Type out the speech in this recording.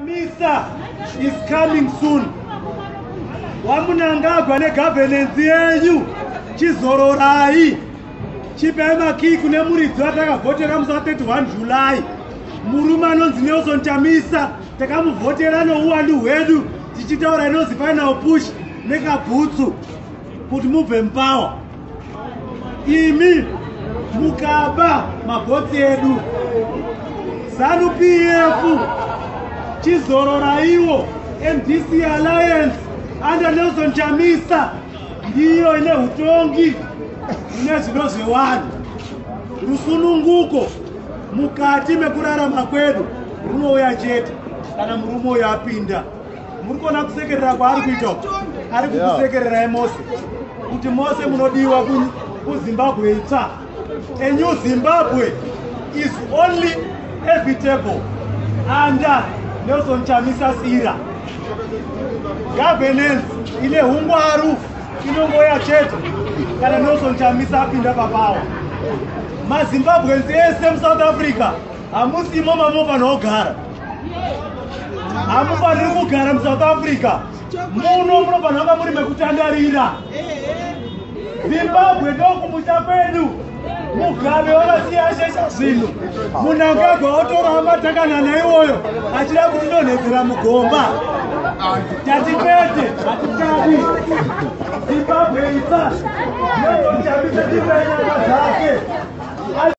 chamisa is coming soon. Wamunangagwa negovhenensi yenyu. Chizororai. Chipai makii kune muridzi watakavhotera musa 31 july. Murume anonzi nelson chamisa takamuvhotera nouwandu hwedu tichitaura inozi final push nekabhutsu kuti mubve mupawa imi mukaba mabhotsi edu. Zanu pf chizororaiwo mdc alliance under nelson chamisa. Ndiyo ine utongi ine zvino zvevanhu rusununguko mukati mekurarama kwedu runouya chete kana murume uyo apinda. Muri kuona kusekerera kwaari kuita uku? Ari kukusekererai mose kuti mose munodiwa kuzimbabwe itsva anew zimbabwe is only evitable under nelson chamisas era governance ine ungwaru inongoya chete kana nelson chamisa apinda papawa mazimbabwenzi ese musouth africa hamusimo mamofanha kugara hamufaniri kugara musouth africa. Muno munofanira kunga muri mekutandarira zimbabwe ndokumucha kwedu mugabe wakasiyashesha zvinhu. Munangagwa otoramba takanana iwoyo achida kutidonhedzera mugomba. Tatipete hatitadi zimbabwe itsva nezochabisa tipenyama dzake